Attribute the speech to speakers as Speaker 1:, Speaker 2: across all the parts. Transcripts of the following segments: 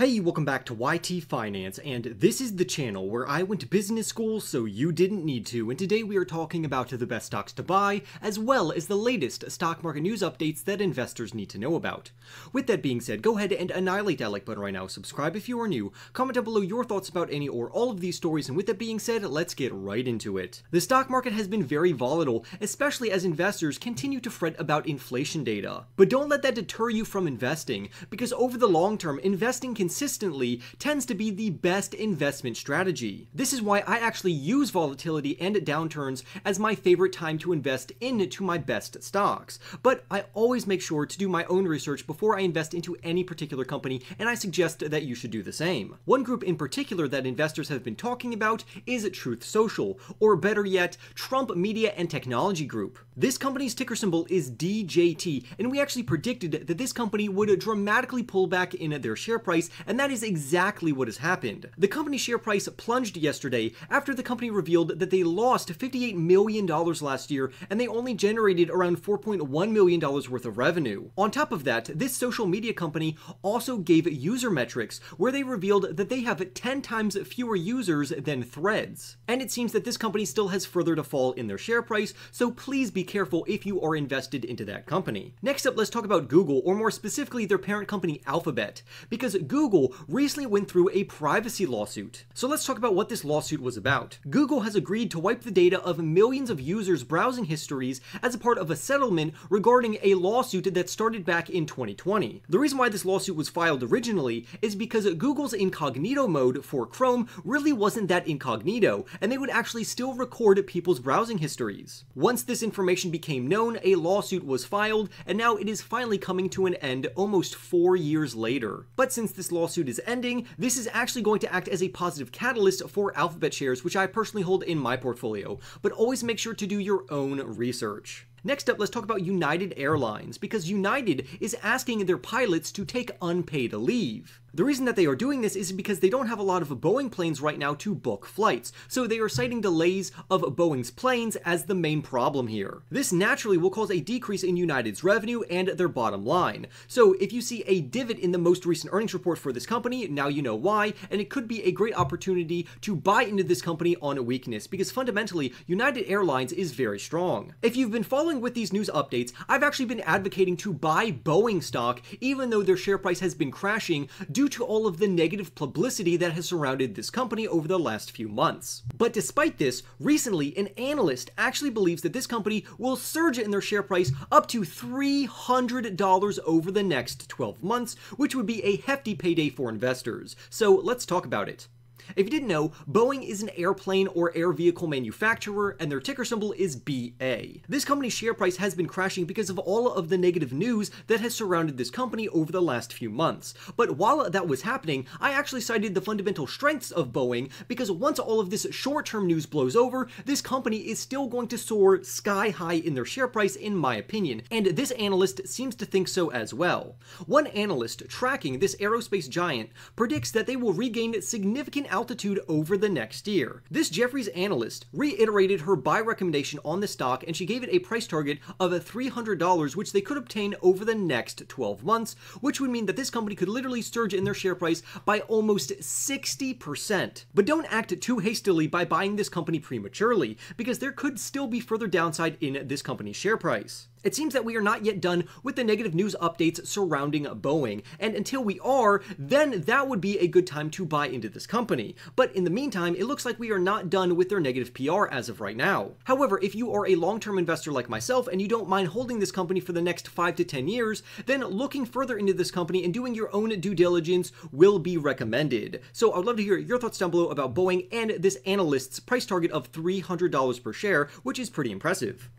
Speaker 1: Hey, welcome back to YT Finance, and this is the channel where I went to business school so you didn't need to, and today we are talking about the best stocks to buy, as well as the latest stock market news updates that investors need to know about. With that being said, go ahead and annihilate that like button right now, subscribe if you are new, comment down below your thoughts about any or all of these stories, and with that being said, let's get right into it. The stock market has been very volatile, especially as investors continue to fret about inflation data. But don't let that deter you from investing, because over the long term, investing can consistently tends to be the best investment strategy. This is why I actually use volatility and downturns as my favorite time to invest into my best stocks. But I always make sure to do my own research before I invest into any particular company, and I suggest that you should do the same. One group in particular that investors have been talking about is Truth Social, or better yet, Trump Media and Technology Group. This company's ticker symbol is DJT, and we actually predicted that this company would dramatically pull back in their share price and that is exactly what has happened. The company share price plunged yesterday after the company revealed that they lost $58 million last year and they only generated around $4.1 million worth of revenue. On top of that, this social media company also gave user metrics where they revealed that they have 10 times fewer users than Threads. And it seems that this company still has further to fall in their share price, so please be careful if you are invested into that company. Next up, let's talk about Google, or more specifically their parent company Alphabet, because Google Google recently went through a privacy lawsuit. So let's talk about what this lawsuit was about. Google has agreed to wipe the data of millions of users' browsing histories as a part of a settlement regarding a lawsuit that started back in 2020. The reason why this lawsuit was filed originally is because Google's incognito mode for Chrome really wasn't that incognito, and they would actually still record people's browsing histories. Once this information became known, a lawsuit was filed, and now it is finally coming to an end almost four years later. But since this lawsuit is ending, this is actually going to act as a positive catalyst for Alphabet shares, which I personally hold in my portfolio. But always make sure to do your own research. Next up, let's talk about United Airlines, because United is asking their pilots to take unpaid leave. The reason that they are doing this is because they don't have a lot of Boeing planes right now to book flights, so they are citing delays of Boeing's planes as the main problem here. This naturally will cause a decrease in United's revenue and their bottom line. So if you see a divot in the most recent earnings report for this company, now you know why, and it could be a great opportunity to buy into this company on a weakness, because fundamentally, United Airlines is very strong. If you've been following with these news updates, I've actually been advocating to buy Boeing stock, even though their share price has been crashing due to all of the negative publicity that has surrounded this company over the last few months. But despite this, recently an analyst actually believes that this company will surge in their share price up to $300 over the next 12 months, which would be a hefty payday for investors. So let's talk about it. If you didn't know, Boeing is an airplane or air vehicle manufacturer, and their ticker symbol is BA. This company's share price has been crashing because of all of the negative news that has surrounded this company over the last few months. But while that was happening, I actually cited the fundamental strengths of Boeing because once all of this short-term news blows over, this company is still going to soar sky high in their share price in my opinion, and this analyst seems to think so as well. One analyst tracking this aerospace giant predicts that they will regain significant altitude over the next year. This Jefferies analyst reiterated her buy recommendation on the stock and she gave it a price target of $300, which they could obtain over the next 12 months, which would mean that this company could literally surge in their share price by almost 60%. But don't act too hastily by buying this company prematurely, because there could still be further downside in this company's share price. It seems that we are not yet done with the negative news updates surrounding Boeing, and until we are, then that would be a good time to buy into this company. But in the meantime, it looks like we are not done with their negative PR as of right now. However, if you are a long-term investor like myself and you don't mind holding this company for the next 5 to 10 years, then looking further into this company and doing your own due diligence will be recommended. So I would love to hear your thoughts down below about Boeing and this analyst's price target of $300 per share, which is pretty impressive.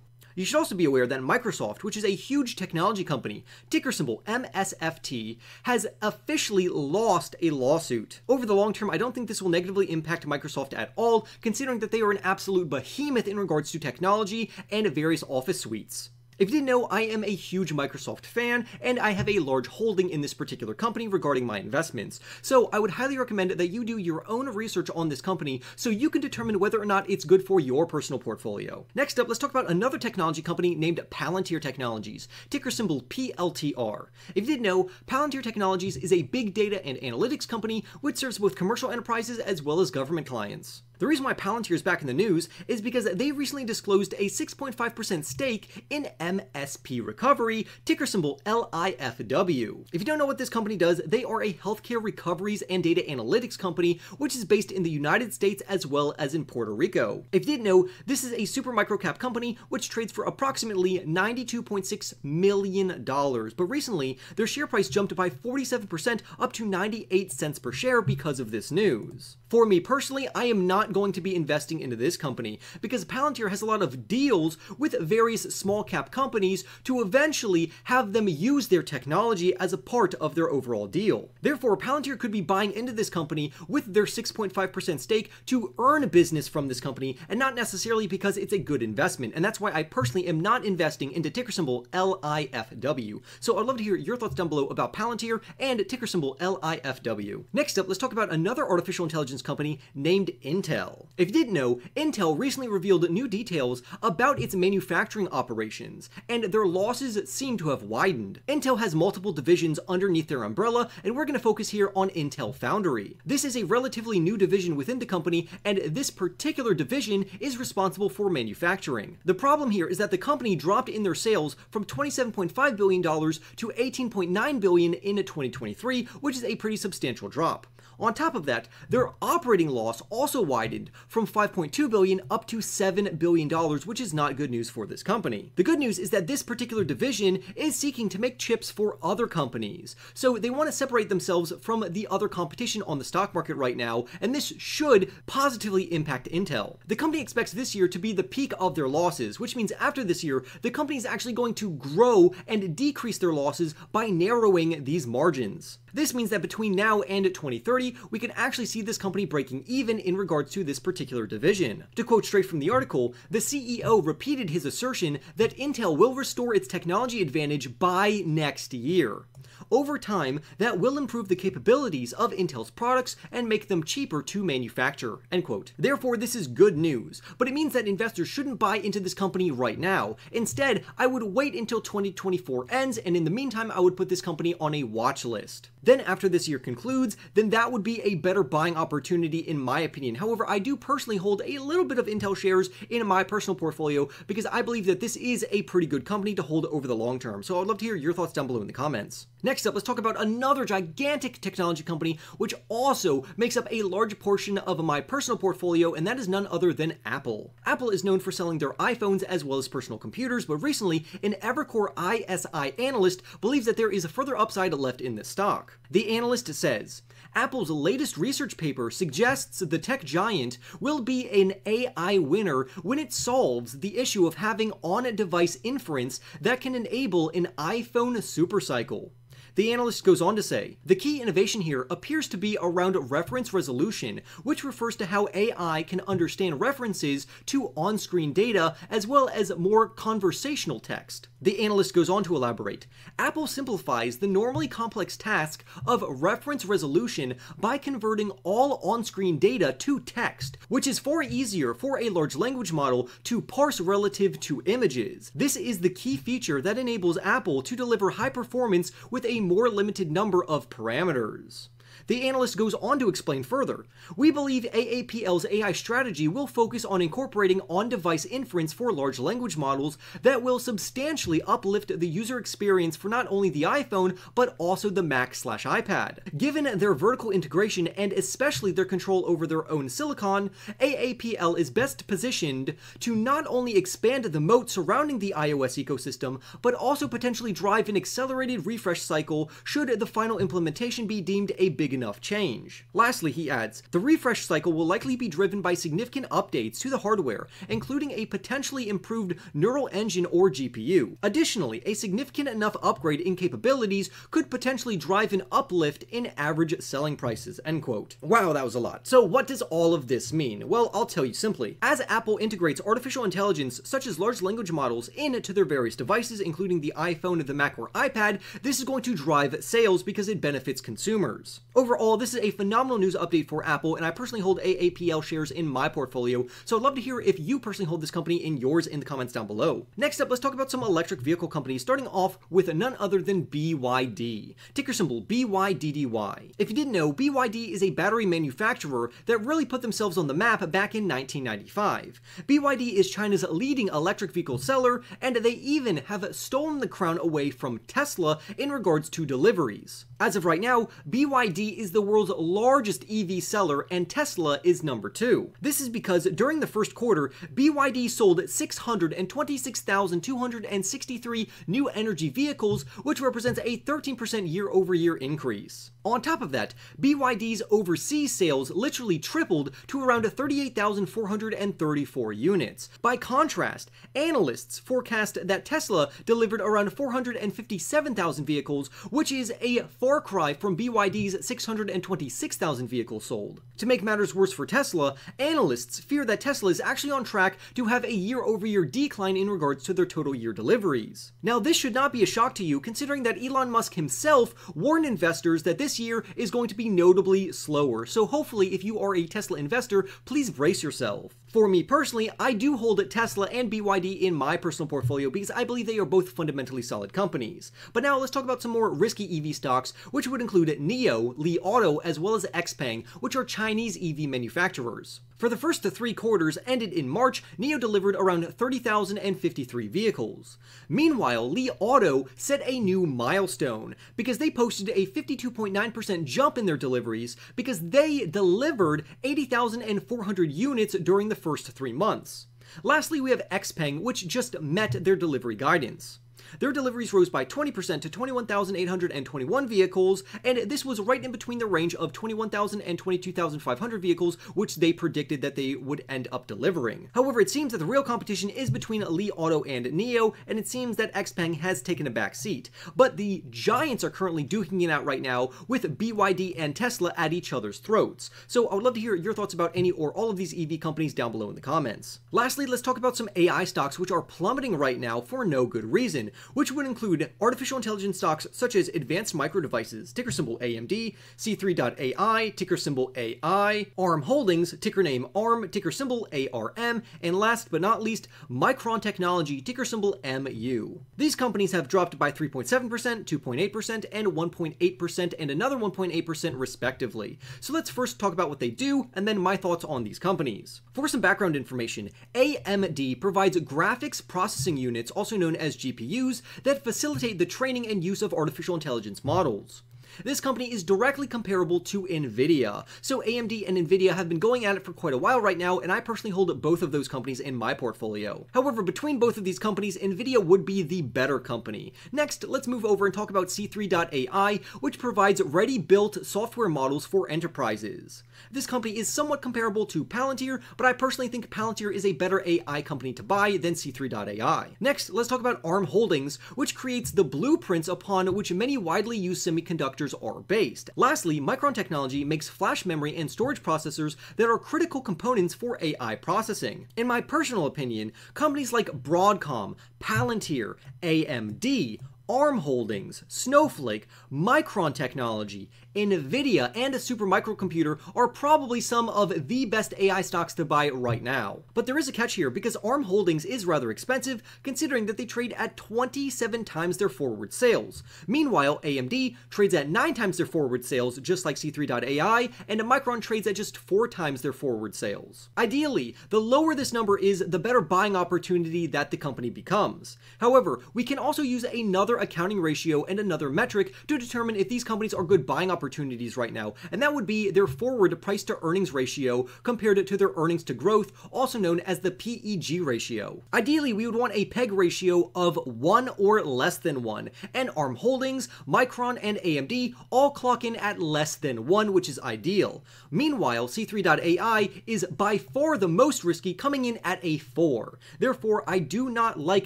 Speaker 1: You should also be aware that Microsoft, which is a huge technology company, ticker symbol MSFT, has officially lost a lawsuit. Over the long term, I don't think this will negatively impact Microsoft at all, considering that they are an absolute behemoth in regards to technology and various office suites. If you didn't know, I am a huge Microsoft fan, and I have a large holding in this particular company regarding my investments. So I would highly recommend that you do your own research on this company so you can determine whether or not it's good for your personal portfolio. Next up, let's talk about another technology company named Palantir Technologies, ticker symbol PLTR. If you didn't know, Palantir Technologies is a big data and analytics company which serves both commercial enterprises as well as government clients. The reason why Palantir is back in the news is because they recently disclosed a 6.5% stake in MSP Recovery, ticker symbol LIFW. If you don't know what this company does, they are a healthcare recoveries and data analytics company which is based in the United States as well as in Puerto Rico. If you didn't know, this is a super microcap company which trades for approximately $92.6 million, but recently their share price jumped by 47% up to 98 cents per share because of this news. For me personally, I am not going to be investing into this company because Palantir has a lot of deals with various small cap companies to eventually have them use their technology as a part of their overall deal. Therefore, Palantir could be buying into this company with their 6.5% stake to earn business from this company and not necessarily because it's a good investment. And that's why I personally am not investing into ticker symbol LIFW. So I'd love to hear your thoughts down below about Palantir and ticker symbol LIFW. Next up, let's talk about another artificial intelligence company named Intel. If you didn't know, Intel recently revealed new details about its manufacturing operations, and their losses seem to have widened. Intel has multiple divisions underneath their umbrella, and we're going to focus here on Intel Foundry. This is a relatively new division within the company, and this particular division is responsible for manufacturing. The problem here is that the company dropped in their sales from $27.5 billion to 18.9 billion in 2023, which is a pretty substantial drop. On top of that, their operating loss also widened from 5.2 billion up to 7 billion dollars, which is not good news for this company. The good news is that this particular division is seeking to make chips for other companies. So they want to separate themselves from the other competition on the stock market right now, and this should positively impact Intel. The company expects this year to be the peak of their losses, which means after this year, the company is actually going to grow and decrease their losses by narrowing these margins. This means that between now and 2030, we can actually see this company breaking even in regards to this particular division. To quote straight from the article, the CEO repeated his assertion that Intel will restore its technology advantage by next year. Over time, that will improve the capabilities of Intel's products and make them cheaper to manufacture. End quote. Therefore, this is good news, but it means that investors shouldn't buy into this company right now. Instead, I would wait until 2024 ends, and in the meantime, I would put this company on a watch list. Then after this year concludes, then that would be a better buying opportunity in my opinion. However, I do personally hold a little bit of Intel shares in my personal portfolio because I believe that this is a pretty good company to hold over the long term. So I'd love to hear your thoughts down below in the comments. Next up, let's talk about another gigantic technology company which also makes up a large portion of my personal portfolio, and that is none other than Apple. Apple is known for selling their iPhones as well as personal computers, but recently, an Evercore ISI analyst believes that there is a further upside left in this stock. The analyst says, Apple's latest research paper suggests the tech giant will be an AI winner when it solves the issue of having on device inference that can enable an iPhone supercycle. The analyst goes on to say, the key innovation here appears to be around reference resolution, which refers to how AI can understand references to on-screen data as well as more conversational text. The analyst goes on to elaborate, Apple simplifies the normally complex task of reference resolution by converting all on-screen data to text, which is far easier for a large language model to parse relative to images. This is the key feature that enables Apple to deliver high performance with a more limited number of parameters. The analyst goes on to explain further. We believe AAPL's AI strategy will focus on incorporating on-device inference for large language models that will substantially uplift the user experience for not only the iPhone, but also the Mac slash iPad. Given their vertical integration and especially their control over their own silicon, AAPL is best positioned to not only expand the moat surrounding the iOS ecosystem, but also potentially drive an accelerated refresh cycle should the final implementation be deemed a big big enough change. Lastly, he adds, the refresh cycle will likely be driven by significant updates to the hardware, including a potentially improved neural engine or GPU. Additionally, a significant enough upgrade in capabilities could potentially drive an uplift in average selling prices, end quote. Wow, that was a lot. So what does all of this mean? Well, I'll tell you simply. As Apple integrates artificial intelligence such as large language models into their various devices, including the iPhone, the Mac, or iPad, this is going to drive sales because it benefits consumers. Overall, this is a phenomenal news update for Apple, and I personally hold AAPL shares in my portfolio, so I'd love to hear if you personally hold this company in yours in the comments down below. Next up, let's talk about some electric vehicle companies, starting off with none other than BYD. Ticker symbol BYDDY. If you didn't know, BYD is a battery manufacturer that really put themselves on the map back in 1995. BYD is China's leading electric vehicle seller, and they even have stolen the crown away from Tesla in regards to deliveries. As of right now, BYD is the world's largest EV seller and Tesla is number two. This is because during the first quarter, BYD sold 626,263 new energy vehicles, which represents a 13% year over year increase. On top of that, BYD's overseas sales literally tripled to around 38,434 units. By contrast, analysts forecast that Tesla delivered around 457,000 vehicles, which is a far cry from BYD's 626,000 vehicles sold. To make matters worse for Tesla, analysts fear that Tesla is actually on track to have a year over year decline in regards to their total year deliveries. Now, this should not be a shock to you considering that Elon Musk himself warned investors that this year is going to be notably slower, so hopefully if you are a Tesla investor, please brace yourself. For me personally, I do hold Tesla and BYD in my personal portfolio because I believe they are both fundamentally solid companies. But now let's talk about some more risky EV stocks, which would include NIO, Li Auto, as well as XPeng, which are Chinese EV manufacturers. For the first three quarters ended in March, NIO delivered around 30,053 vehicles. Meanwhile, Li Auto set a new milestone because they posted a 52.9% jump in their deliveries because they delivered 80,400 units during the first three months. Lastly, we have Xpeng, which just met their delivery guidance. Their deliveries rose by 20% to 21,821 vehicles, and this was right in between the range of 21,000 and 22,500 vehicles, which they predicted that they would end up delivering. However, it seems that the real competition is between Li Auto and NIO, and it seems that XPeng has taken a back seat. But the giants are currently duking it out right now with BYD and Tesla at each other's throats. So I would love to hear your thoughts about any or all of these EV companies down below in the comments. Lastly, let's talk about some AI stocks which are plummeting right now for no good reason which would include artificial intelligence stocks such as Advanced Micro Devices, ticker symbol AMD, C3.ai, ticker symbol AI, ARM Holdings, ticker name ARM, ticker symbol ARM, and last but not least, Micron Technology, ticker symbol MU. These companies have dropped by 3.7%, 2.8%, and 1.8%, and another 1.8% respectively. So let's first talk about what they do, and then my thoughts on these companies. For some background information, AMD provides graphics processing units, also known as GPUs, that facilitate the training and use of artificial intelligence models. This company is directly comparable to Nvidia. So AMD and Nvidia have been going at it for quite a while right now, and I personally hold both of those companies in my portfolio. However, between both of these companies, Nvidia would be the better company. Next, let's move over and talk about C3.ai, which provides ready-built software models for enterprises. This company is somewhat comparable to Palantir, but I personally think Palantir is a better AI company to buy than C3.ai. Next, let's talk about ARM Holdings, which creates the blueprints upon which many widely used semiconductors are based. Lastly, Micron Technology makes flash memory and storage processors that are critical components for AI processing. In my personal opinion, companies like Broadcom, Palantir, AMD, ARM Holdings, Snowflake, Micron Technology, Nvidia, and a supermicro computer are probably some of the best AI stocks to buy right now. But there is a catch here because ARM Holdings is rather expensive considering that they trade at 27 times their forward sales. Meanwhile, AMD trades at 9 times their forward sales just like C3.ai, and Micron trades at just 4 times their forward sales. Ideally, the lower this number is, the better buying opportunity that the company becomes. However, we can also use another accounting ratio and another metric to determine if these companies are good buying opportunities right now, and that would be their forward price to earnings ratio compared to their earnings to growth, also known as the PEG ratio. Ideally, we would want a PEG ratio of 1 or less than 1, and ARM Holdings, Micron, and AMD all clock in at less than 1, which is ideal. Meanwhile, C3.ai is by far the most risky, coming in at a 4. Therefore, I do not like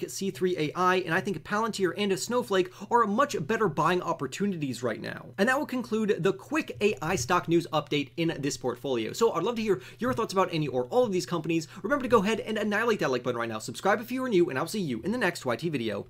Speaker 1: C3AI, and I think Palantir and Snowflake are much better buying opportunities right now. And that will conclude the quick AI stock news update in this portfolio. So I'd love to hear your thoughts about any or all of these companies. Remember to go ahead and annihilate that like button right now. Subscribe if you are new, and I'll see you in the next YT video.